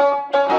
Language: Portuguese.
Música